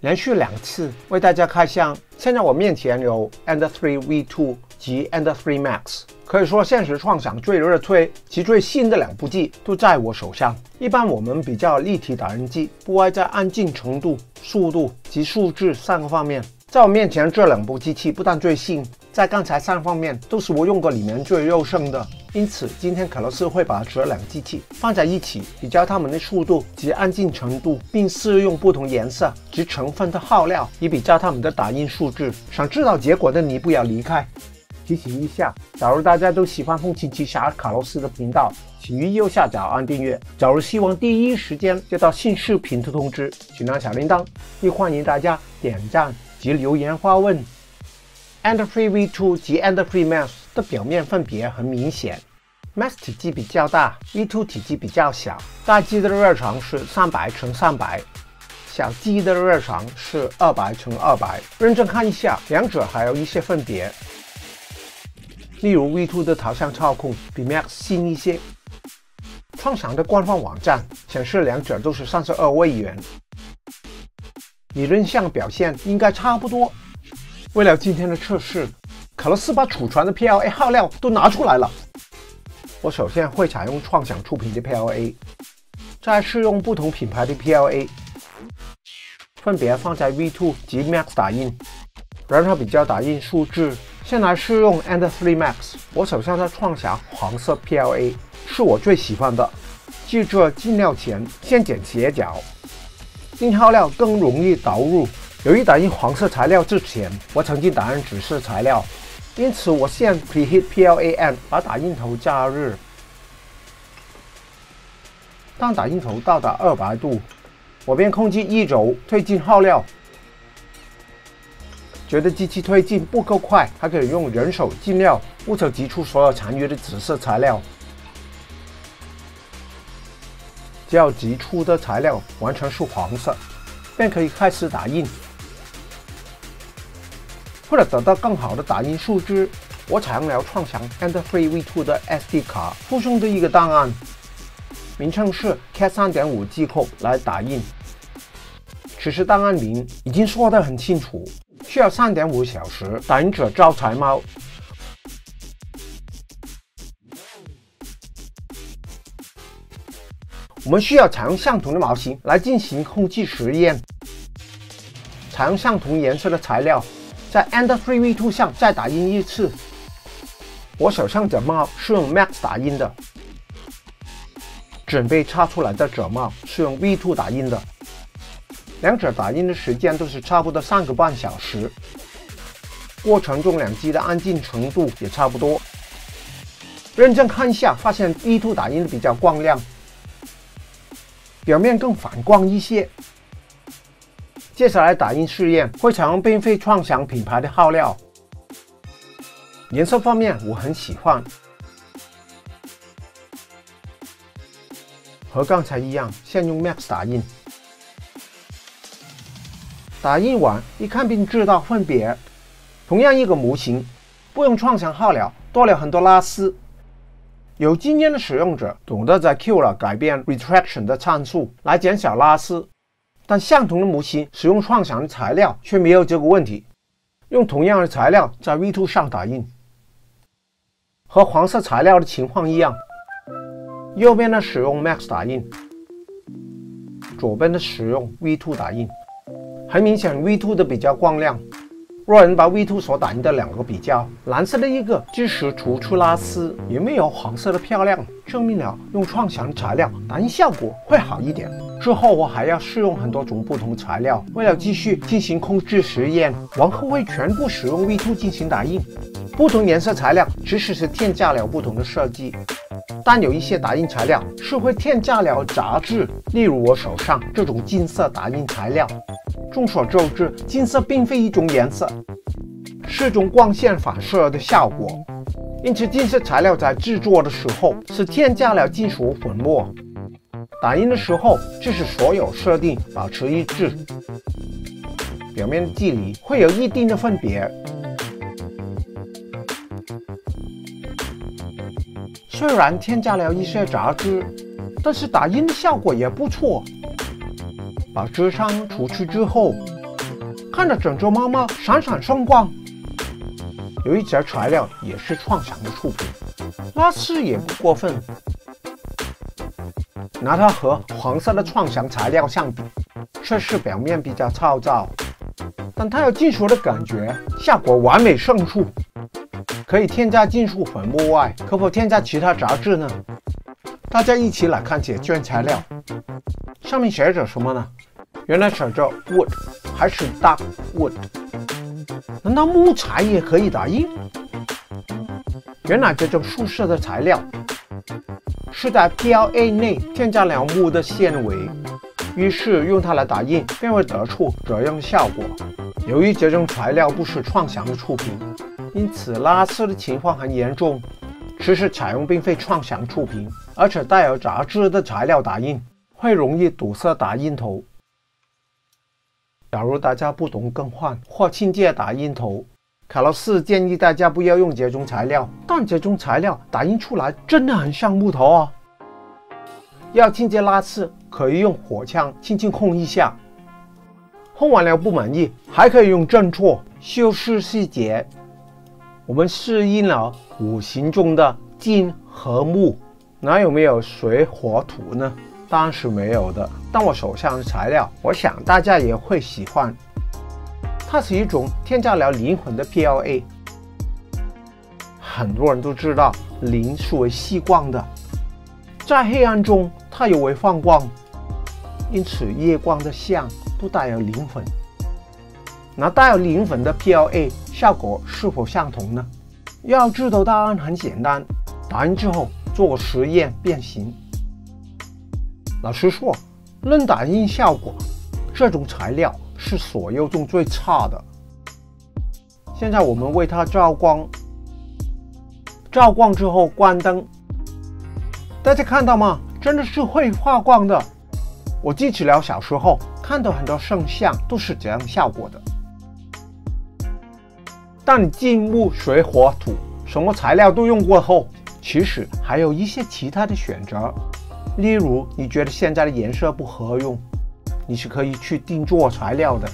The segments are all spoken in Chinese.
连续两次为大家开箱。现在我面前有 And 3 V2 及 And 3 Max，可以说现实创想最热推及最新的两部机都在我手上。一般我们比较立体打印机，不外在安静程度、速度及素质三个方面。在我面前这两部机器不但最新，在刚才三方面都是我用过里面最优胜的。因此，今天可乐斯会把这两个机器放在一起，比较它们的速度及安静程度，并试用不同颜色及成分的耗料，以比较它们的打印素质。想知道结果的你不要离开。提醒一下，假如大家都喜欢风琴奇侠卡洛斯的频道，请于右下角按订阅。假如希望第一时间接到新视频的通知，请按小铃铛。亦欢迎大家点赞及留言发问。Ender 3 V2 及 Ender 3 Max 的表面分别很明显，Max 体积比较大，V2 体积比较小。大机的热长是三百乘三百，小机的热长是二百乘二百。认真看一下，两者还有一些分别。例如 V2 的头像操控比 Max 新一些。创想的官方网站显示两者都是三十二位元，理论上表现应该差不多。为了今天的测试，卡洛斯把储存的 PLA 耗料都拿出来了。我首先会采用创想出品的 PLA，再试用不同品牌的 PLA，分别放在 V2 及 Max 打印，然后比较打印数字。先来试用 Ender 3 Max，我手上的创想黄色 PLA 是我最喜欢的。记住进料前先剪斜角，印耗料更容易导入。由于打印黄色材料之前，我曾经打印紫色材料，因此我先 preheat PLA n 把打印头加热。当打印头到达二百度，我便控制一轴推进耗料。觉得机器推进不够快，还可以用人手进料，务求挤出所有残余的紫色材料。只要挤出的材料完全是黄色，便可以开始打印。为了得到更好的打印数据，我采用了创想 Ender 3 V2 的 SD 卡附送的一个档案，名称是 Cat 3.5 G Code 来打印。其实档案名已经说得很清楚，需要3.5小时打印者招财猫。我们需要采用相同的模型来进行控制实验，采用相同颜色的材料。在 Ender 3 V2 上再打印一次。我手上的帽是用 Max 打印的，准备插出来的褶帽是用 V2 打印的。两者打印的时间都是差不多三个半小时。过程中两机的安静程度也差不多。认真看一下，发现 V2 打印的比较光亮，表面更反光一些。接下来打印试验会采用并非创想品牌的耗料，颜色方面我很喜欢，和刚才一样，先用 Max 打印，打印完一看便知道分别。同样一个模型，不用创想耗料，多了很多拉丝。有经验的使用者懂得在 Q 了改变 retraction 的参数来减小拉丝。但相同的模型使用创想的材料却没有这个问题。用同样的材料在 V2 上打印，和黄色材料的情况一样。右边的使用 Max 打印，左边的使用 V2 打印。很明显，V2 的比较光亮。若人把 V2 所打印的两个比较，蓝色的一个即使除出拉丝，也没有黄色的漂亮，证明了用创想材料打印效果会好一点。之后我还要试用很多种不同材料，为了继续进行控制实验，往后会全部使用 V2 进行打印。不同颜色材料其实是添加了不同的设计，但有一些打印材料是会添加了杂质，例如我手上这种金色打印材料。众所周知，金色并非一种颜色，是种光线反射的效果。因此，金色材料在制作的时候是添加了金属粉末，打印的时候即使所有设定保持一致，表面距离会有一定的分别。虽然添加了一些杂质，但是打印的效果也不错。把纸张除去之后，看着整只猫猫闪闪生光。有一节材料也是创想的触屏，拉丝也不过分。拿它和黄色的创想材料相比，确实表面比较糙糙，但它有金属的感觉，效果完美胜出。可以添加金属粉末外，可否添加其他杂质呢？大家一起来看解卷材料，上面写着什么呢？原来写着 wood，还是 dark wood？难道木材也可以打印？原来这种素色的材料是在 PLA 内添加了木的纤维，于是用它来打印，便会得出这样的效果。由于这种材料不是创想的出品，因此拉丝的情况很严重。其实采用并非创想触屏，而且带有杂质的材料打印，会容易堵塞打印头。假如大家不懂更换或清洁打印头，卡洛斯建议大家不要用这种材料。但这种材料打印出来真的很像木头哦。要清洁拉丝，可以用火枪轻轻烘一下。烘完了不满意，还可以用正错修饰细节。我们试印了五行中的金和木，哪有没有水火土呢？当然是没有的。但我手上的材料，我想大家也会喜欢。它是一种添加了灵魂的 PLA。很多人都知道，磷是为吸光的，在黑暗中它有为放光，因此夜光的像都带有磷粉。那带有磷粉的 PLA 效果是否相同呢？要知道答案很简单，打印之后做个实验变形。老实说，论打印效果，这种材料是所有中最差的。现在我们为它照光，照光之后关灯，大家看到吗？真的是会发光的。我记起了小时候看到很多圣像都是这样效果的。当你金木水火土什么材料都用过后，其实还有一些其他的选择。例如，你觉得现在的颜色不合用，你是可以去定做材料的。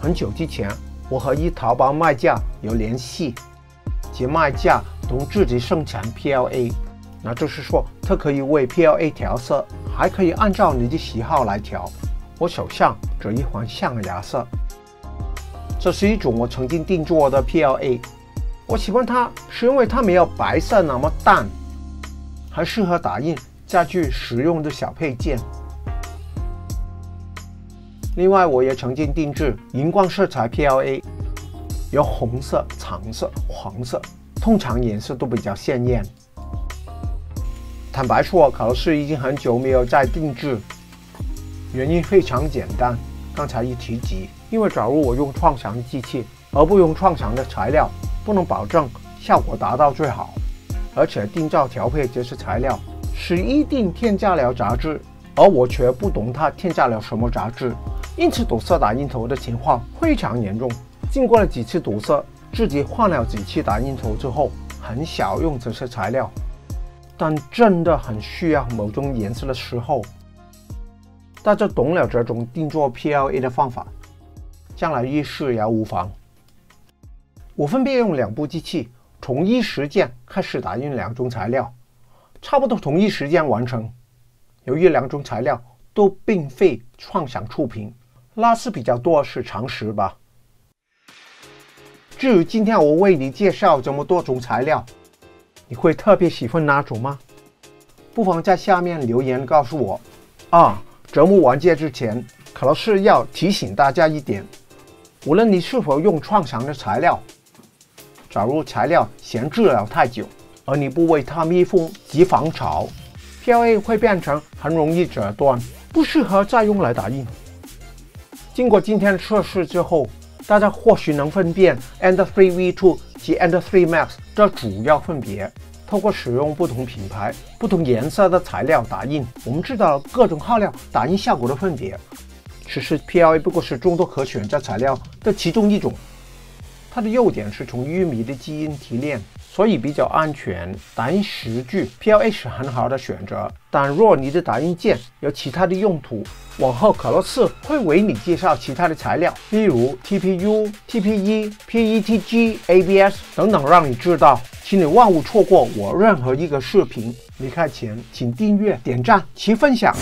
很久之前，我和一淘宝卖家有联系，其卖家懂自己生产 PLA，那就是说，他可以为 PLA 调色，还可以按照你的喜好来调。我手上这一款象牙色。这是一种我曾经定做的 PLA，我喜欢它是因为它没有白色那么淡，还适合打印家具实用的小配件。另外，我也曾经定制荧光色彩 PLA，有红色、橙色、黄色，通常颜色都比较鲜艳。坦白说，考试已经很久没有再定制，原因非常简单，刚才一提及。因为假如我用创想机器，而不用创想的材料，不能保证效果达到最好。而且定造调配这些材料是一定添加了杂质，而我却不懂它添加了什么杂质，因此堵塞打印头的情况非常严重。经过了几次堵塞，自己换了几次打印头之后，很少用这些材料。但真的很需要某种颜色的时候，大家懂了这种定做 PLA 的方法。将来一试也无妨。我分别用两部机器，同一时间开始打印两种材料，差不多同一时间完成。由于两种材料都并非创想触屏，拉丝比较多是常识吧。至于今天我为你介绍这么多种材料，你会特别喜欢哪种吗？不妨在下面留言告诉我。啊，节目完结之前，可能是要提醒大家一点。无论你是否用创想的材料，假如材料闲置了太久，而你不为它密封及防潮，PLA 会变成很容易折断，不适合再用来打印。经过今天的测试之后，大家或许能分辨 Ender 3 V2 及 Ender 3 Max 的主要分别。通过使用不同品牌、不同颜色的材料打印，我们知道了各种耗料打印效果的分别。其实 PLA 不过是众多可选择材料的其中一种，它的优点是从玉米的基因提炼，所以比较安全。打印食具，PLA 是很好的选择。但若你的打印件有其他的用途，往后可乐斯会为你介绍其他的材料，例如 TPU、TPE、PETG、ABS 等等，让你知道。请你万勿错过我任何一个视频。离开前，请订阅、点赞及分享。